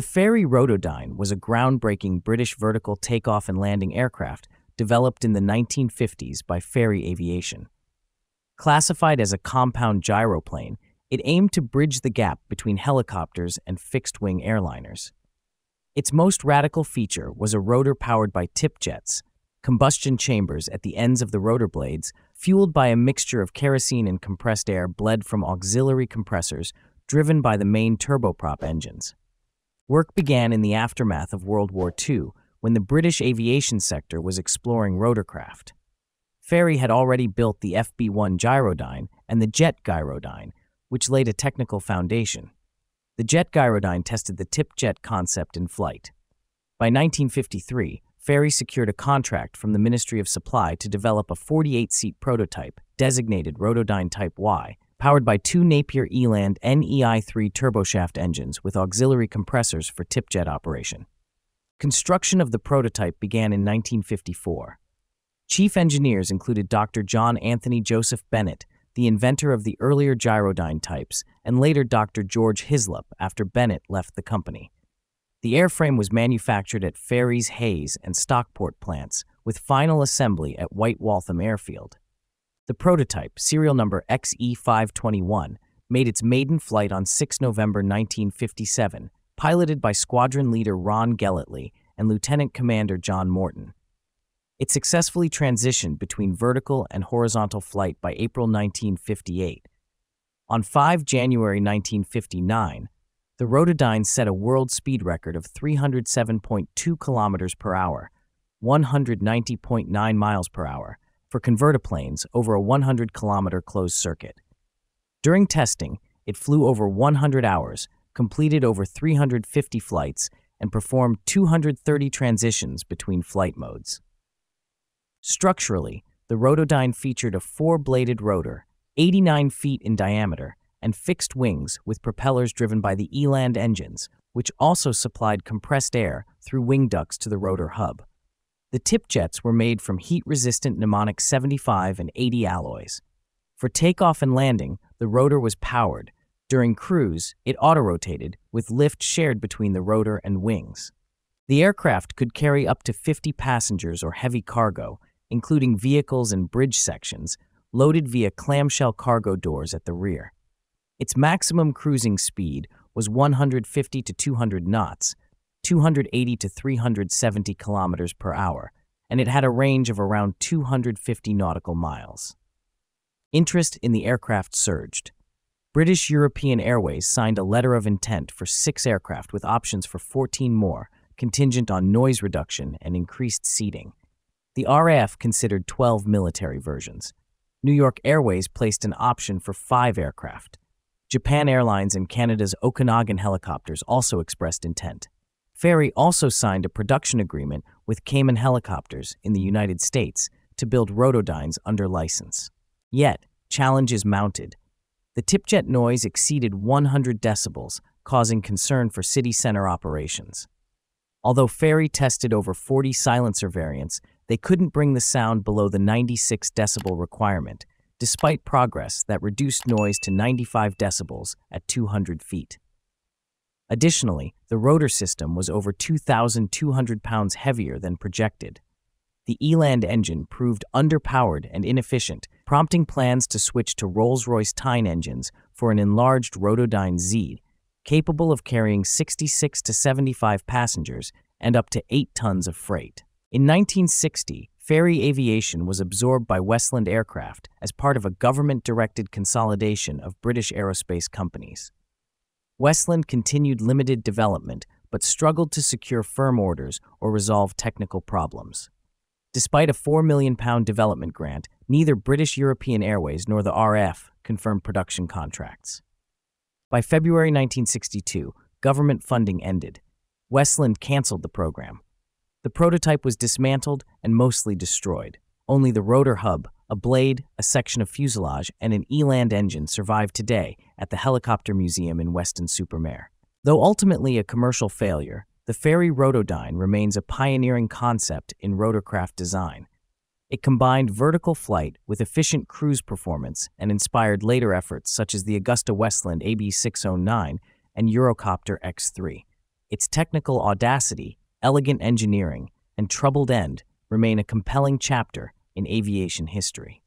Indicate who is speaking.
Speaker 1: The Fairey Rotodyne was a groundbreaking British vertical takeoff and landing aircraft developed in the 1950s by Fairey Aviation. Classified as a compound gyroplane, it aimed to bridge the gap between helicopters and fixed wing airliners. Its most radical feature was a rotor powered by tip jets, combustion chambers at the ends of the rotor blades, fueled by a mixture of kerosene and compressed air bled from auxiliary compressors driven by the main turboprop engines. Work began in the aftermath of World War II when the British aviation sector was exploring rotorcraft. Fairey had already built the FB 1 Gyrodyne and the Jet Gyrodyne, which laid a technical foundation. The Jet Gyrodyne tested the tip jet concept in flight. By 1953, Fairey secured a contract from the Ministry of Supply to develop a 48 seat prototype, designated Rotodyne Type Y, powered by two Napier Eland NEI 3 turboshaft engines with auxiliary compressors for tip jet operation. Construction of the prototype began in 1954. Chief engineers included Dr. John Anthony Joseph Bennett, the inventor of the earlier Gyrodyne types, and later Dr. George Hislop after Bennett left the company. The airframe was manufactured at Fairey's Hayes and Stockport plants, with final assembly at White Waltham Airfield. The prototype, serial number XE521, made its maiden flight on 6 November 1957, piloted by squadron leader Ron Gellatly and Lieutenant Commander John Morton. It successfully transitioned between vertical and horizontal flight by April 1958. On 5 January 1959, the Rotodyne set a world speed record of 307.2 kilometers per hour, 190.9 miles per hour, for convertiplanes over a 100 kilometer closed circuit. During testing, it flew over 100 hours, completed over 350 flights, and performed 230 transitions between flight modes. Structurally, the Rotodyne featured a four-bladed rotor, 89 feet in diameter, and fixed wings with propellers driven by the Eland engines, which also supplied compressed air through wing ducts to the rotor hub. The tip jets were made from heat-resistant Nimonic 75 and 80 alloys. For takeoff and landing, the rotor was powered. During cruise, it auto-rotated, with lift shared between the rotor and wings. The aircraft could carry up to 50 passengers or heavy cargo, including vehicles and bridge sections, loaded via clamshell cargo doors at the rear. Its maximum cruising speed was 150 to 200 knots, 280 to 370 kilometers per hour, and it had a range of around 250 nautical miles. Interest in the aircraft surged. British European Airways signed a letter of intent for six aircraft with options for 14 more, contingent on noise reduction and increased seating. The RAF considered 12 military versions. New York Airways placed an option for five aircraft. Japan Airlines and Canada's Okanagan Helicopters also expressed intent. Fairey also signed a production agreement with Kaman Helicopters in the United States to build rotodynes under license. Yet, challenges mounted. The tipjet noise exceeded 100 decibels, causing concern for city center operations. Although Fairey tested over 40 silencer variants, they couldn't bring the sound below the 96 decibel requirement, despite progress that reduced noise to 95 decibels at 200 feet. Additionally, the rotor system was over 2,200 pounds heavier than projected. The Eland engine proved underpowered and inefficient, prompting plans to switch to Rolls-Royce Tyne engines for an enlarged Rotodyne Z, capable of carrying 66 to 75 passengers and up to 8 tons of freight. In 1960, Fairey Aviation was absorbed by Westland Aircraft as part of a government-directed consolidation of British aerospace companies. Westland continued limited development but struggled to secure firm orders or resolve technical problems. Despite a £4 million development grant, neither British European Airways nor the RF confirmed production contracts. By February 1962, government funding ended. Westland canceled the program, the prototype was dismantled and mostly destroyed. Only the rotor hub, a blade, a section of fuselage, and an Eland engine survive today at the Helicopter Museum in Weston-super-Mare. Though ultimately a commercial failure, the Fairey Rotodyne remains a pioneering concept in rotorcraft design. It combined vertical flight with efficient cruise performance and inspired later efforts such as the Agusta Westland AB609 and Eurocopter X3. its technical audacity, elegant engineering, and troubled end remain a compelling chapter in aviation history.